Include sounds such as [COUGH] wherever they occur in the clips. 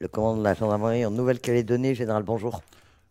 le commandant de la gendarmerie en Nouvelle-Calédonie. Général, bonjour.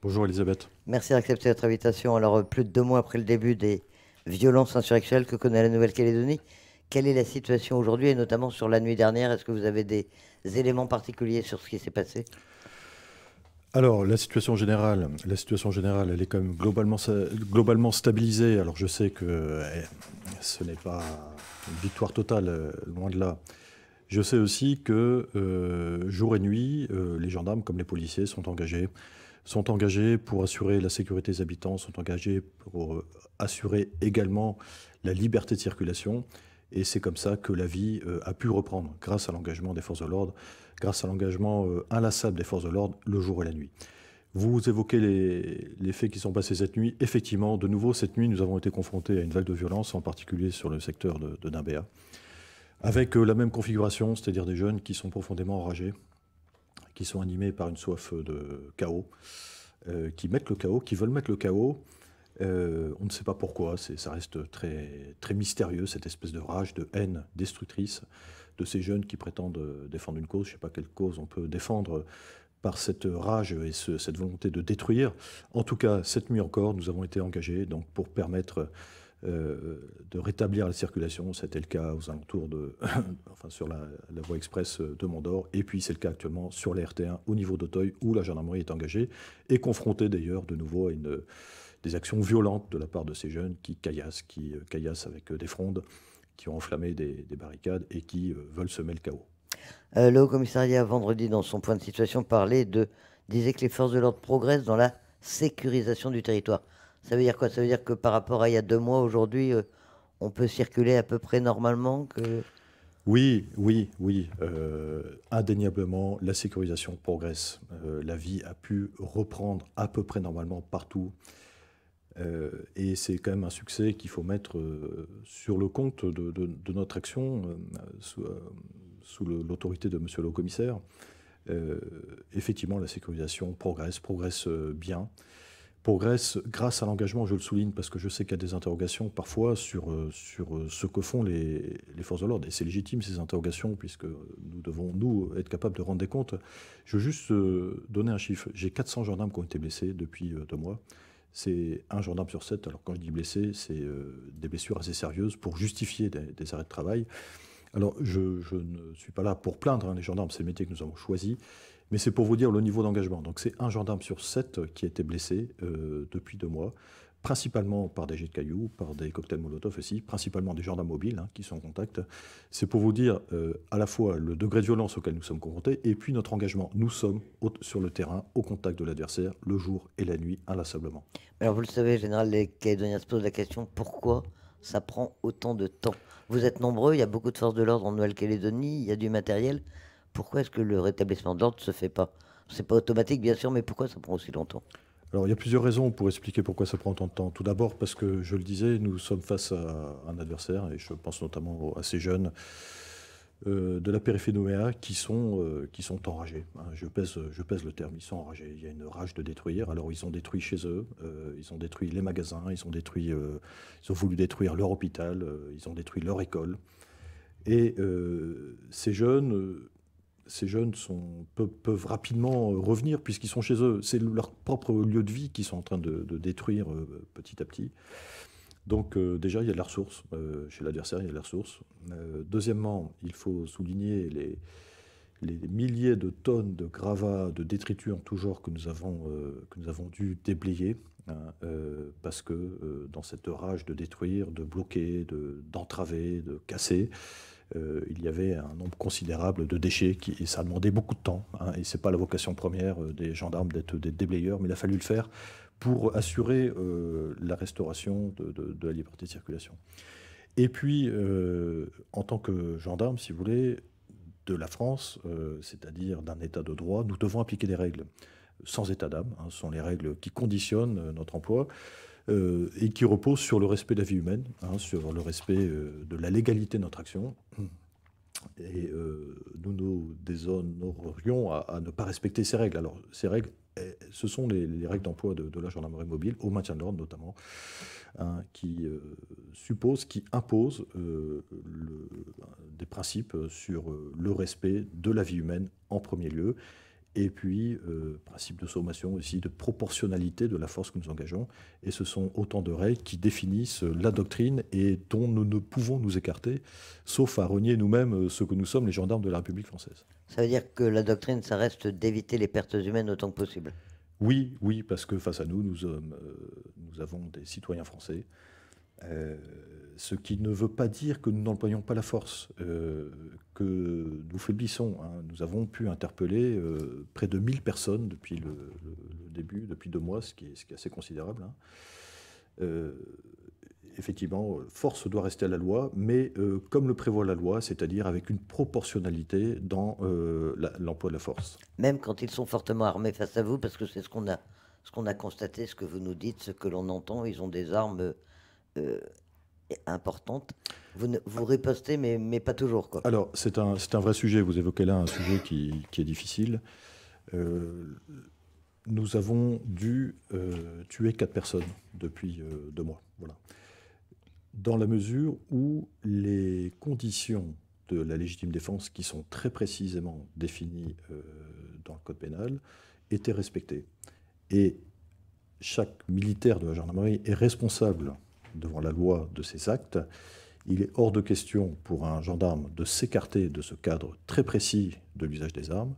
Bonjour Elisabeth. Merci d'accepter notre invitation. Alors, plus de deux mois après le début des violences insurrectionnelles que connaît la Nouvelle-Calédonie, quelle est la situation aujourd'hui et notamment sur la nuit dernière? Est-ce que vous avez des éléments particuliers sur ce qui s'est passé? Alors, la situation générale, la situation générale, elle est quand même globalement, globalement stabilisée. Alors, je sais que eh, ce n'est pas une victoire totale, euh, loin de là. Je sais aussi que euh, jour et nuit, euh, les gendarmes comme les policiers sont engagés, sont engagés pour assurer la sécurité des habitants, sont engagés pour assurer également la liberté de circulation. Et c'est comme ça que la vie a pu reprendre, grâce à l'engagement des forces de l'ordre, grâce à l'engagement euh, inlassable des forces de l'ordre le jour et la nuit. Vous évoquez les, faits qui sont passés cette nuit. Effectivement, de nouveau, cette nuit, nous avons été confrontés à une vague de violence, en particulier sur le secteur de, de avec euh, la même configuration, c'est-à-dire des jeunes qui sont profondément enragés, qui sont animés par une soif de chaos, euh, qui mettent le chaos, qui veulent mettre le chaos. on ne sait pas pourquoi, ça reste très, très mystérieux, cette espèce de rage, de haine destructrice de ces jeunes qui prétendent euh, défendre une cause. Je ne sais pas quelle cause on peut défendre par cette rage et cette volonté de détruire. En tout cas, cette nuit encore, nous avons été engagés donc, pour permettre euh, de rétablir la circulation. C'était le cas aux alentours de, [COUGHS] enfin sur la, voie express de Mondor, et puis c'est le cas actuellement sur la RT1 au niveau d'Auteuil, où la gendarmerie est engagée et confrontée d'ailleurs de nouveau à des actions violentes de la part de ces jeunes qui caillassent, qui euh, caillassent avec des frondes qui ont enflammé des, barricades et qui euh, veulent semer le chaos. Euh, le Haut Commissariat, vendredi, dans son point de situation, parlait de, disait que les forces de l'ordre progressent dans la sécurisation du territoire. Ça veut dire quoi? Ça veut dire que par rapport à il y a deux mois, aujourd'hui, euh, on peut circuler à peu près normalement que... Oui, oui, oui. indéniablement, la sécurisation progresse. la vie a pu reprendre à peu près normalement partout. Euh, et c'est quand même un succès qu'il faut mettre euh, sur le compte de, notre action euh, sous, l'autorité de Monsieur le commissaire. effectivement, la sécurisation progresse, progresse bien progresse grâce à l'engagement, je le souligne, parce que je sais qu'il y a des interrogations parfois sur, sur ce que font les, les forces de l'ordre. Et c'est légitime ces interrogations, puisque nous devons, nous, être capables de rendre des comptes. Je veux juste donner un chiffre. J'ai 400 gendarmes qui ont été blessés depuis deux mois c'est un gendarme sur sept. Alors quand je dis blessé, c'est euh, des blessures assez sérieuses pour justifier des, arrêts de travail. Alors je, ne suis pas là pour plaindre hein, les gendarmes, c'est le métier que nous avons choisi, mais c'est pour vous dire le niveau d'engagement. Donc c'est un gendarme sur sept qui a été blessé euh, depuis deux mois principalement par des jets de cailloux, par des cocktails Molotov aussi, principalement des gendarmes mobiles hein, qui sont en contact. C'est pour vous dire euh, à la fois le degré de violence auquel nous sommes confrontés et puis notre engagement. Nous sommes sur le terrain, au contact de l'adversaire, le jour et la nuit, inlassablement. Alors vous le savez, Général, les Calédoniens se posent la question pourquoi ça prend autant de temps? Vous êtes nombreux, il y a beaucoup de forces de l'ordre en Nouvelle-Calédonie, il y a du matériel. Pourquoi est-ce que le rétablissement d'ordre ne se fait pas? C'est pas automatique, bien sûr, mais pourquoi ça prend aussi longtemps? Alors il y a plusieurs raisons pour expliquer pourquoi ça prend tant de temps. Tout d'abord parce que, je le disais, nous sommes face à un adversaire, et je pense notamment à ces jeunes euh, de la périphérie qui sont, euh, qui sont enragés. Hein. je, pèse, je pèse le terme, ils sont enragés. Il y a une rage de détruire. Alors ils ont détruit chez eux, euh, ils ont détruit les magasins, ils ont, détruit, ils ont voulu détruire leur hôpital, ils ont détruit leur école. Et ces jeunes ces jeunes peuvent, rapidement euh, revenir puisqu'ils sont chez eux. C'est leur propre lieu de vie qu'ils sont en train de, détruire euh, petit à petit. Donc euh, déjà, il y a de la ressource. chez l'adversaire, il y a de la ressource. deuxièmement, il faut souligner les, milliers de tonnes de gravats, de détritus en tout genre que nous avons, que nous avons dû déblayer. Hein, parce que dans cette rage de détruire, de bloquer, d'entraver, de casser, euh, il y avait un nombre considérable de déchets qui, et ça a demandé beaucoup de temps. Hein, et c'est pas la vocation première euh, des gendarmes d'être des déblayeurs, mais il a fallu le faire pour assurer euh, la restauration de, la liberté de circulation. Et puis, en tant que gendarme, si vous voulez, de la France, c'est-à-dire d'un État de droit, nous devons appliquer des règles sans état d'âme. Hein, ce sont les règles qui conditionnent notre emploi. Euh, et qui repose sur le respect de la vie humaine, hein, sur le respect euh, de la légalité de notre action. Et euh, nous nous déshonorerions à, ne pas respecter ces règles. Alors, ces règles, eh, ce sont les, règles d'emploi de, la gendarmerie mobile, au maintien de l'ordre notamment, hein, qui supposent, qui imposent des principes sur le respect de la vie humaine en premier lieu et puis, principe de sommation aussi, de proportionnalité de la force que nous engageons. Et ce sont autant de règles qui définissent la doctrine et dont nous ne pouvons nous écarter, sauf à renier nous-mêmes ce que nous sommes, les gendarmes de la République française. Ça veut dire que la doctrine, ça reste d'éviter les pertes humaines autant que possible Oui, oui, parce que face à nous, nous, nous avons des citoyens français euh, ce qui ne veut pas dire que nous n'employons pas la force, euh, que nous faiblissons. Hein. Nous avons pu interpeller euh, près de 1000 personnes depuis le, début, depuis deux mois, ce qui est, assez considérable. Hein. effectivement, force doit rester à la loi, mais comme le prévoit la loi, c'est-à-dire avec une proportionnalité dans l'emploi de la force. Même quand ils sont fortement armés face à vous, parce que c'est ce qu'on a, constaté, ce que vous nous dites, ce que l'on entend, ils ont des armes euh, importante. Vous, vous ripostez, mais, pas toujours. Alors, c'est un, vrai sujet. Vous évoquez là un sujet qui, est difficile. Euh, nous avons dû euh, tuer quatre personnes depuis deux mois. Voilà. Dans la mesure où les conditions de la légitime défense, qui sont très précisément définies dans le code pénal, étaient respectées. Et chaque militaire de la gendarmerie est responsable devant la loi de ces actes, il est hors de question pour un gendarme de s'écarter de ce cadre très précis de l'usage des armes.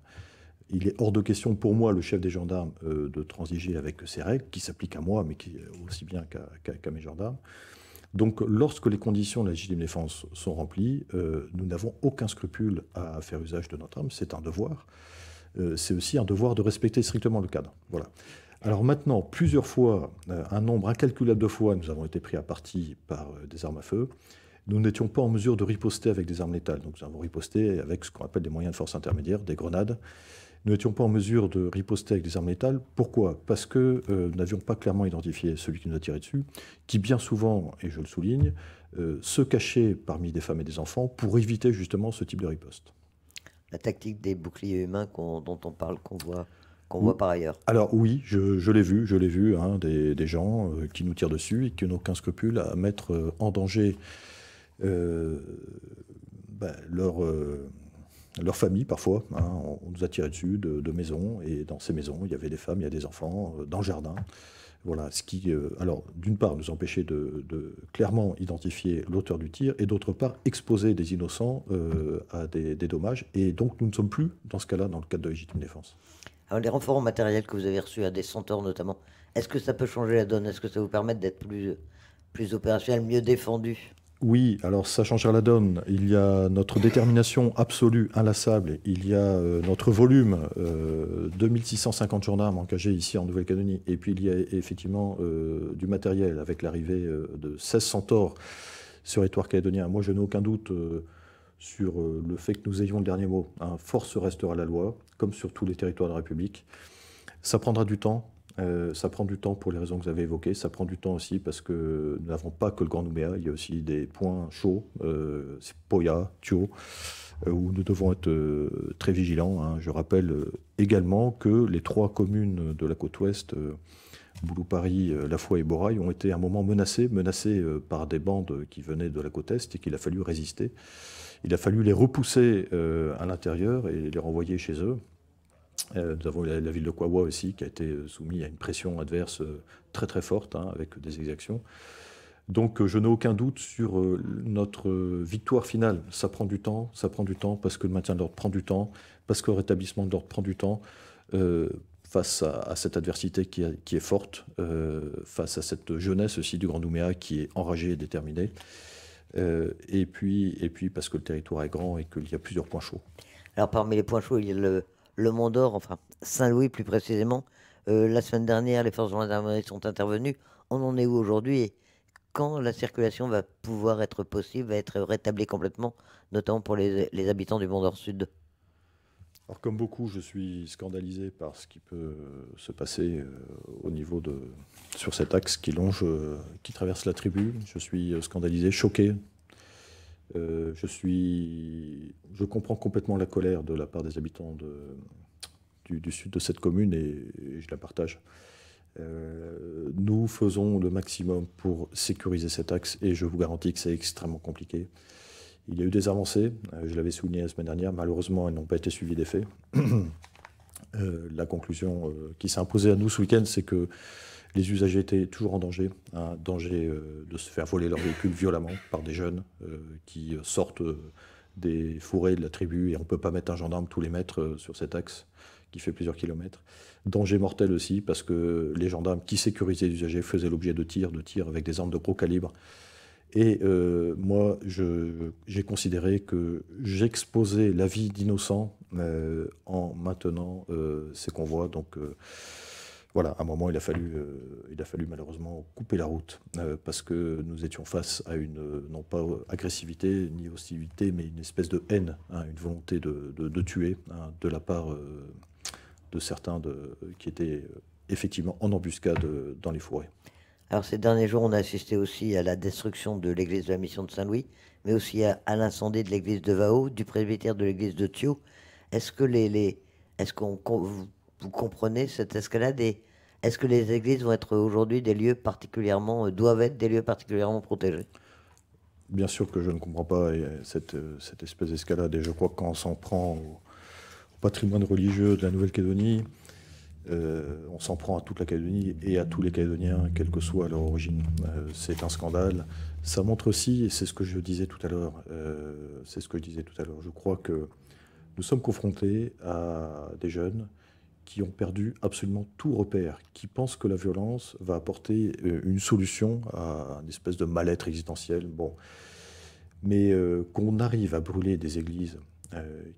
Il est hors de question pour moi, le chef des gendarmes, euh, de transiger avec ces règles qui s'appliquent à moi, mais qui, aussi bien qu'à mes gendarmes. Donc, lorsque les conditions de la légitime défense sont remplies, euh, nous n'avons aucun scrupule à faire usage de notre arme. C'est un devoir. Euh, c'est aussi un devoir de respecter strictement le cadre. Voilà. Alors maintenant, plusieurs fois, euh, un nombre incalculable de fois, nous avons été pris à partie par euh, des armes à feu. Nous n'étions pas en mesure de riposter avec des armes létales. Nous avons riposté avec ce qu'on appelle des moyens de force intermédiaire, des grenades. Nous n'étions pas en mesure de riposter avec des armes létales. Pourquoi? Parce que euh, nous n'avions pas clairement identifié celui qui nous a tiré dessus, qui bien souvent, et je le souligne, se cachait parmi des femmes et des enfants pour éviter justement ce type de riposte. La tactique des boucliers humains dont on parle, qu'on voit qu'on voit par ailleurs. Alors oui, je, l'ai vu, je l'ai vu, hein, des, gens euh, qui nous tirent dessus et qui n'ont aucun scrupule à mettre euh, en danger euh, ben, leur, leur famille parfois. Hein. On, nous a tiré dessus de, maisons et dans ces maisons, il y avait des femmes, il y a des enfants, dans le jardin. Voilà, ce qui, alors, d'une part, nous empêchait de, clairement identifier l'auteur du tir, et d'autre part, exposer des innocents à des, des, dommages. Et donc, nous ne sommes plus dans ce cas-là dans le cadre de légitime défense les renforts matériels que vous avez reçus à des centaures notamment, est-ce que ça peut changer la donne? Est-ce que ça vous permet d'être plus, plus opérationnel, mieux défendu? Oui, alors ça changera la donne. Il y a notre détermination absolue, inlassable. Il y a euh, notre volume, 2650 euh, gendarmes engagés ici en Nouvelle-Calédonie. Et puis il y a effectivement euh, du matériel avec l'arrivée de 16 centaures sur les territoire calédonien. Moi, je n'ai aucun doute sur euh, le fait que nous ayons le dernier mot. Hein. Force restera la loi, comme sur tous les territoires de la République. Ça prendra du temps. Euh, ça prend du temps pour les raisons que vous avez évoquées. Ça prend du temps aussi parce que nous n'avons pas que le Grand Nouméa. Il y a aussi des points chauds, euh, c'est Poya, Thio, où nous devons être très vigilants. Hein. Je rappelle également que les trois communes de la côte ouest, Boulou-Paris, La Foi et Borail, ont été à un moment menacées, menacées par des bandes qui venaient de la côte est et qu'il a fallu résister. Il a fallu les repousser euh, à l'intérieur et les renvoyer chez eux. Euh, nous avons la, ville de Kwawa aussi qui a été euh, soumise à une pression adverse très très forte hein, avec des exactions. Donc je n'ai aucun doute sur notre victoire finale. Ça prend du temps, ça prend du temps parce que le maintien de l'ordre prend du temps, parce que le rétablissement de l'ordre prend du temps. face à, cette adversité qui, qui est forte, face à cette jeunesse aussi du Grand Nouméa qui est enragée et déterminée. Euh, et, puis, parce que le territoire est grand et qu'il y a plusieurs points chauds. Alors parmi les points chauds, il y a le, Mont d'Or, enfin Saint-Louis plus précisément. Euh, la semaine dernière, les forces de gendarmerie sont intervenues. On en est où aujourd'hui et quand la circulation va pouvoir être possible, va être rétablie complètement, notamment pour les, les habitants du Mont d'Or Sud? Alors comme beaucoup, je suis scandalisé par ce qui peut se passer euh, au niveau de sur cet axe qui longe, euh, qui traverse la tribu. Je suis euh, scandalisé, choqué. je suis, je comprends complètement la colère de la part des habitants du, sud de cette commune et, je la partage. nous faisons le maximum pour sécuriser cet axe et je vous garantis que c'est extrêmement compliqué. Il y a eu des avancées, euh, je l'avais souligné la semaine dernière, malheureusement elles n'ont pas été suivies des [CLEARS THROAT] faits. la conclusion qui s'est imposée à nous ce week-end, c'est que les usagers étaient toujours en danger, danger de se faire voler leur véhicule violemment par des jeunes qui sortent des fourrés de la tribu et on ne peut pas mettre un gendarme tous les mètres sur cet axe qui fait plusieurs kilomètres. Danger mortel aussi parce que les gendarmes qui sécurisaient les usagers faisaient l'objet de tirs, de tirs avec des armes de gros calibre et euh, moi, j'ai considéré que j'exposais la vie d'innocents euh, en maintenant euh, ces convois. Donc voilà, à un moment, il a fallu, il a fallu malheureusement couper la route parce que nous étions face à une, non pas agressivité ni hostilité, mais une espèce de haine, hein, une volonté de, tuer hein, de la part de certains qui étaient effectivement en embuscade dans les forêts. Alors ces derniers jours, on a assisté aussi à la destruction de l'église de la Mission de Saint-Louis, mais aussi à, l'incendie de l'église de Vao, du presbytère de l'église de Thio. Est-ce que les, est-ce qu'on vous, comprenez cette escalade et est-ce que les églises vont être aujourd'hui des lieux particulièrement euh, doivent être des lieux particulièrement protégés? Bien sûr que je ne comprends pas cette, cette espèce d'escalade et je crois que quand on s'en prend au patrimoine religieux de la Nouvelle-Calédonie, euh, on s'en prend à toute la Calédonie et à tous les Calédoniens, quelle que soit leur origine. Euh, c'est un scandale. Ça montre aussi, et c'est ce que je disais tout à l'heure, euh, c'est ce que je disais tout à l'heure, je crois que nous sommes confrontés à des jeunes qui ont perdu absolument tout repère, qui pensent que la violence va apporter une solution à une espèce de mal-être existentiel. Bon. Mais qu'on arrive à brûler des églises,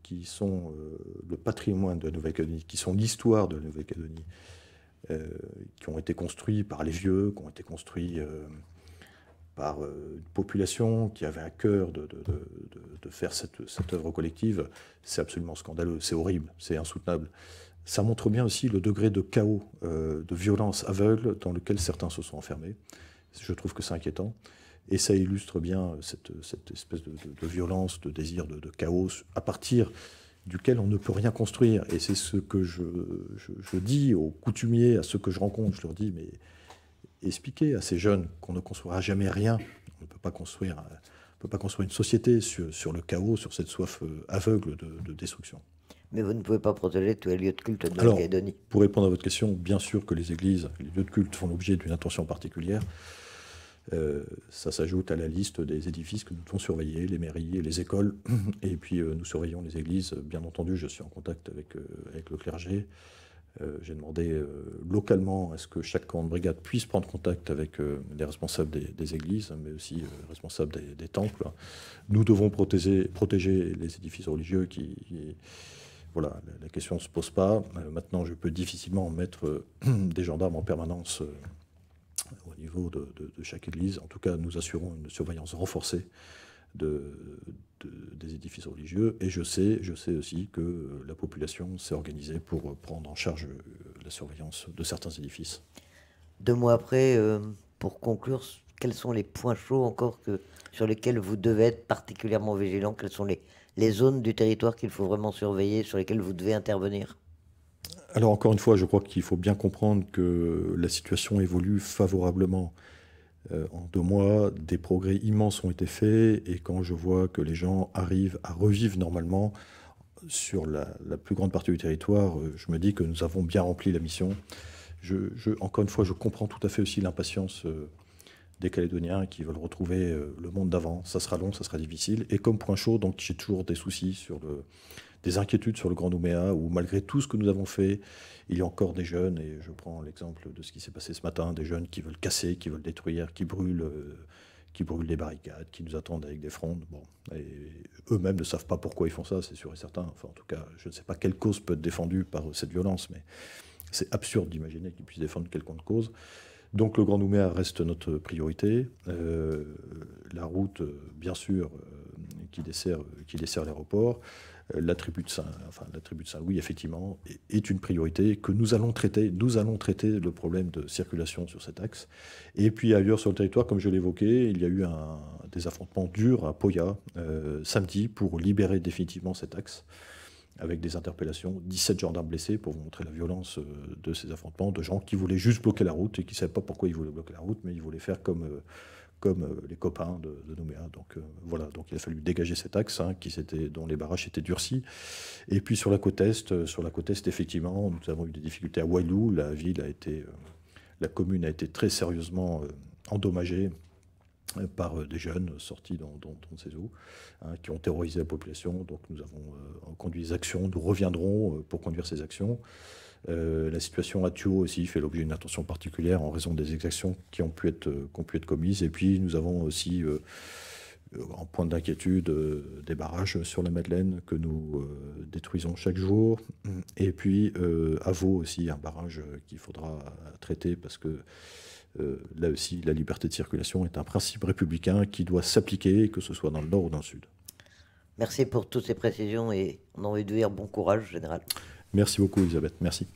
qui sont euh, le patrimoine de la Nouvelle-Calédonie, qui sont l'histoire de la Nouvelle-Calédonie, euh, qui ont été construits par les vieux, qui ont été construits par une population qui avait à cœur de, faire cette, œuvre collective, c'est absolument scandaleux, c'est horrible, c'est insoutenable. Ça montre bien aussi le degré de chaos, de violence aveugle dans lequel certains se sont enfermés. Je trouve que c'est inquiétant. Et ça illustre bien cette, espèce de, violence, de désir de, chaos, à partir duquel on ne peut rien construire. Et c'est ce que je, dis aux coutumiers, à ceux que je rencontre, je leur dis, mais expliquez à ces jeunes qu'on ne construira jamais rien. On ne peut pas construire, peut pas construire une société sur, le chaos, sur cette soif euh, aveugle de, destruction. Mais vous ne pouvez pas protéger tous les lieux de culte de la. Pour répondre à votre question, bien sûr que les églises, les lieux de culte font l'objet d'une attention particulière. Euh, ça s'ajoute à la liste des édifices que nous devons surveiller, les mairies et les écoles. [CLEARS THROAT] Et puis euh, nous surveillons les églises. Bien entendu, je suis en contact avec, euh, le clergé. J'ai demandé localement à ce que chaque camp de brigade puisse prendre contact avec les responsables des, églises, mais aussi les responsables des, temples. Nous devons protéger, protéger les édifices religieux qui, voilà, la, question ne se pose pas. maintenant, je peux difficilement mettre [CLEARS THROAT] des gendarmes en permanence au niveau de, chaque église. En tout cas, nous assurons une surveillance renforcée de, des édifices religieux. Et je sais, je sais aussi que la population s'est organisée pour prendre en charge la surveillance de certains édifices. Deux mois après, euh, pour conclure, quels sont les points chauds encore que, sur lesquels vous devez être particulièrement vigilant Quelles sont les zones du territoire qu'il faut vraiment surveiller, sur lesquelles vous devez intervenir? Alors encore une fois, je crois qu'il faut bien comprendre que la situation évolue favorablement. Euh, en deux mois, des progrès immenses ont été faits et quand je vois que les gens arrivent à revivre normalement sur la, plus grande partie du territoire, euh, je me dis que nous avons bien rempli la mission. Je, encore une fois, je comprends tout à fait aussi l'impatience euh, des Calédoniens qui veulent retrouver le monde d'avant. Ça sera long, ça sera difficile. Et comme point chaud, donc j'ai toujours des soucis sur le, des inquiétudes sur le Grand Nouméa, où malgré tout ce que nous avons fait, il y a encore des jeunes, et je prends l'exemple de ce qui s'est passé ce matin, des jeunes qui veulent casser, qui veulent détruire, qui brûlent, euh, qui brûlent des barricades, qui nous attendent avec des frondes. Bon, eux-mêmes ne savent pas pourquoi ils font ça, c'est sûr et certain. Enfin, en tout cas, je ne sais pas quelle cause peut être défendue par cette violence, mais c'est absurde d'imaginer qu'ils puissent défendre quelconque cause. Donc le Grand Nouméa reste notre priorité. Euh, la route, bien sûr, euh, qui dessert, qui dessert l'aéroport. Euh, la tribu de Saint, enfin, la tribu de Saint-Louis, effectivement, est une priorité que nous allons traiter. Nous allons traiter le problème de circulation sur cet axe. Et puis ailleurs sur le territoire, comme je l'évoquais, il y a eu un, des affrontements durs à Poya euh, samedi pour libérer définitivement cet axe avec des interpellations, 17 gendarmes blessés pour vous montrer la violence euh, de ces affrontements, de gens qui voulaient juste bloquer la route et qui ne savaient pas pourquoi ils voulaient bloquer la route, mais ils voulaient faire comme, comme les copains de, Nouméa. Donc voilà, donc il a fallu dégager cet axe hein, qui dont les barrages étaient durcis. Et puis sur la côte est, sur la côte est, effectivement, nous avons eu des difficultés à Wailou. La ville a été, la commune a été très sérieusement endommagée par euh, des jeunes sortis dans, ces eaux, hein, qui ont terrorisé la population. Donc nous avons euh, conduit des actions, nous reviendrons euh, pour conduire ces actions. La situation à Thio aussi fait l'objet d'une attention particulière en raison des exactions qui ont pu être, être commises. Et puis nous avons aussi, en point d'inquiétude, des barrages sur la Madeleine que nous détruisons chaque jour. Et puis à Vaux aussi, un barrage qu'il faudra traiter parce que euh, là aussi, la liberté de circulation est un principe républicain qui doit s'appliquer, que ce soit dans le nord ou dans le sud. Merci pour toutes ces précisions et on a envie de dire bon courage, général. Merci beaucoup, Elisabeth. Merci.